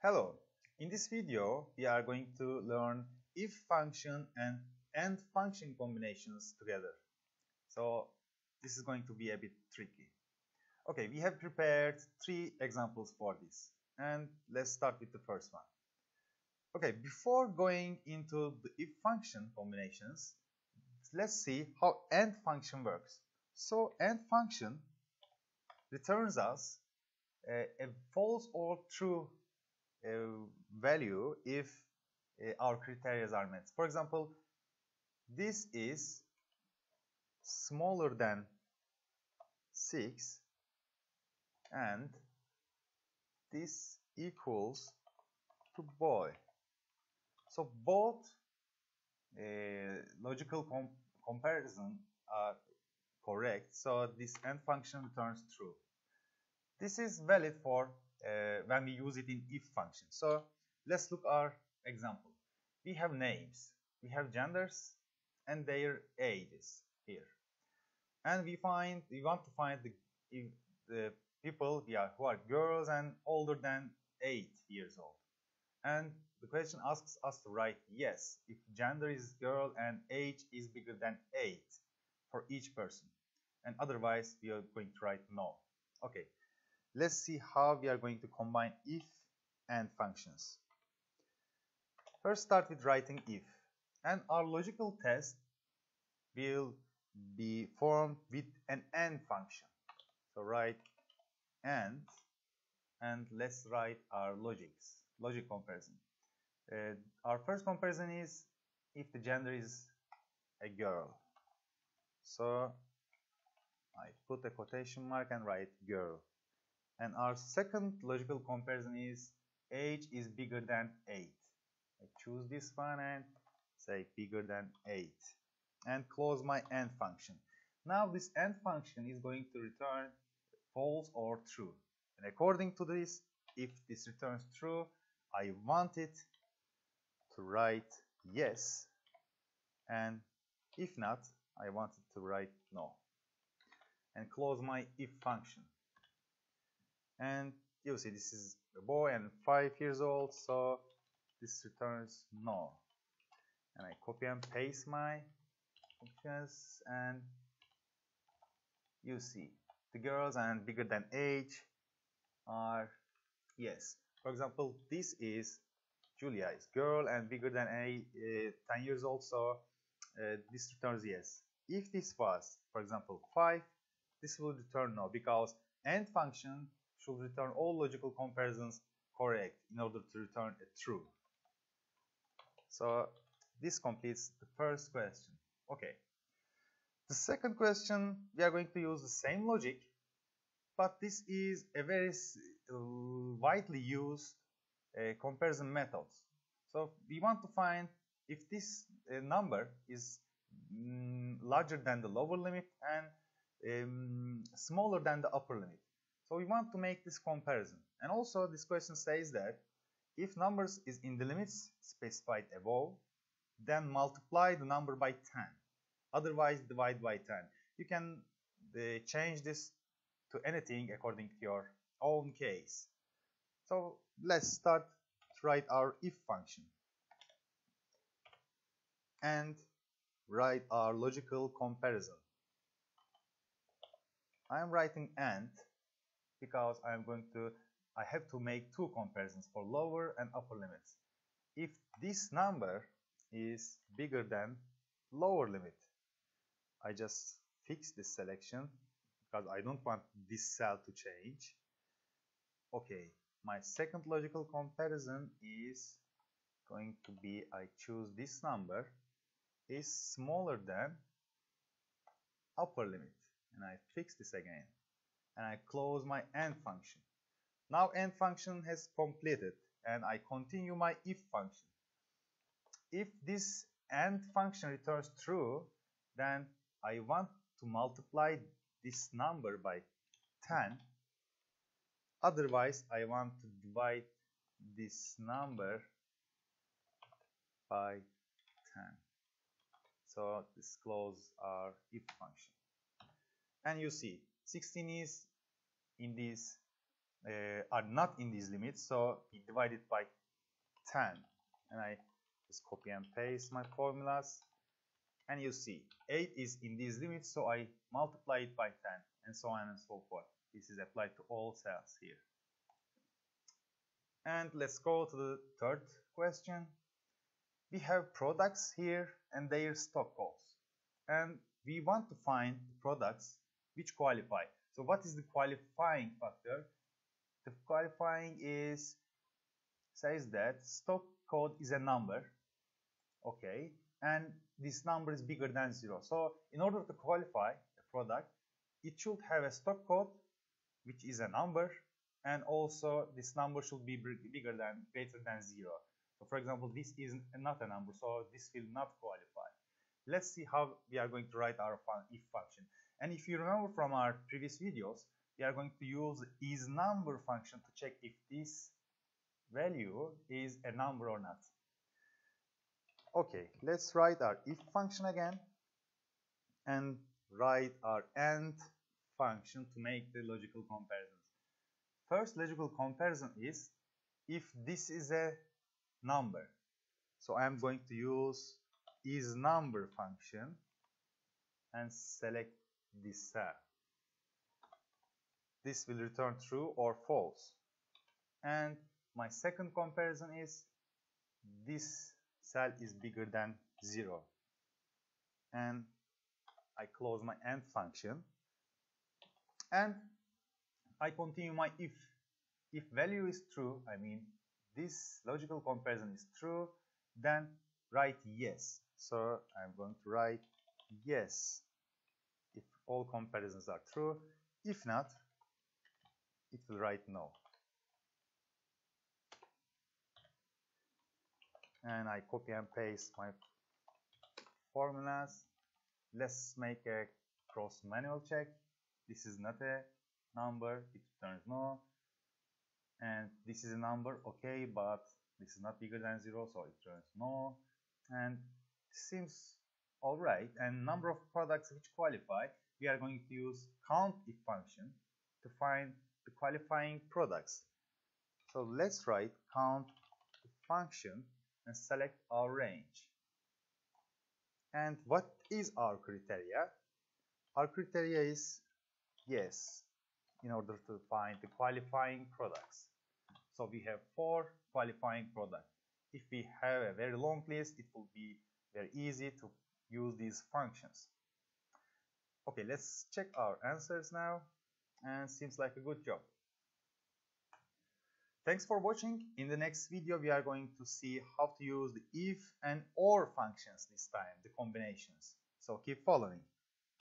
Hello, in this video we are going to learn if function and AND function combinations together. So this is going to be a bit tricky. Okay, we have prepared three examples for this and let's start with the first one. Okay, before going into the if function combinations, let's see how AND function works. So AND function returns us a, a false or true value if uh, our criteria are met. For example, this is smaller than 6 and this equals to boy. So both uh, logical com comparison are correct. So this AND function returns true. This is valid for uh, when we use it in if function. So let's look our example. We have names, we have genders and their ages here. And we find we want to find the, the people who are girls and older than 8 years old. And the question asks us to write yes if gender is girl and age is bigger than 8 for each person. And otherwise we are going to write no. Okay, let's see how we are going to combine if and functions. First start with writing if and our logical test will be formed with an AND function. So write AND and let's write our logics, logic comparison. Uh, our first comparison is if the gender is a girl. So I put a quotation mark and write girl. And our second logical comparison is age is bigger than 8. I choose this one and say bigger than 8 and close my AND function. Now this AND function is going to return false or true. And according to this, if this returns true, I want it to write yes and if not, I want it to write no and close my if function and you see this is a boy and five years old so this returns no and I copy and paste my functions and you see the girls and bigger than age are yes. For example this is Julia is girl and bigger than a uh, 10 years old so uh, this returns yes. If this was for example 5 this will return no because AND function should return all logical comparisons correct in order to return a true. So this completes the first question. Okay. The second question, we are going to use the same logic, but this is a very uh, widely used uh, comparison method. So we want to find if this uh, number is mm, larger than the lower limit and um, smaller than the upper limit. So we want to make this comparison. And also this question says that if numbers is in the limits specified above, then multiply the number by 10. Otherwise divide by 10. You can uh, change this to anything according to your own case. So let's start to write our if function. And write our logical comparison. I am writing AND because I am going to I have to make two comparisons for lower and upper limits. If this number is bigger than lower limit, I just fix this selection because I don't want this cell to change. Okay, my second logical comparison is going to be I choose this number is smaller than upper limit and I fix this again and I close my AND function. Now AND function has completed and I continue my if function. If this AND function returns true, then I want to multiply this number by 10. Otherwise, I want to divide this number by 10. So this close our if function. And you see, 16 is in this uh, are not in these limits, so we divide it by 10. And I just copy and paste my formulas. And you see, 8 is in these limits, so I multiply it by 10, and so on and so forth. This is applied to all cells here. And let's go to the third question. We have products here and their stock codes. And we want to find products which qualify. So what is the qualifying factor? The qualifying is says that stock code is a number. Okay. And this number is bigger than zero. So in order to qualify a product, it should have a stock code which is a number and also this number should be bigger than greater than zero so for example this is not a number so this will not qualify let's see how we are going to write our if function and if you remember from our previous videos we are going to use is number function to check if this value is a number or not okay let's write our if function again and write our and function to make the logical comparisons. First logical comparison is if this is a number. So I am going to use is number function and select this cell. This will return true or false. And my second comparison is this cell is bigger than 0. And I close my AND function and I continue my if. If value is true, I mean this logical comparison is true, then write yes. So I'm going to write yes all comparisons are true. If not, it will write no. And I copy and paste my formulas. Let's make a cross manual check this is not a number it returns no and this is a number okay but this is not bigger than zero so it returns no and seems alright and number of products which qualify we are going to use count if function to find the qualifying products so let's write count function and select our range and what is our criteria our criteria is Yes, in order to find the qualifying products. So we have four qualifying products. If we have a very long list, it will be very easy to use these functions. Okay, let's check our answers now and seems like a good job. Thanks for watching. In the next video, we are going to see how to use the if and or functions this time, the combinations. So keep following.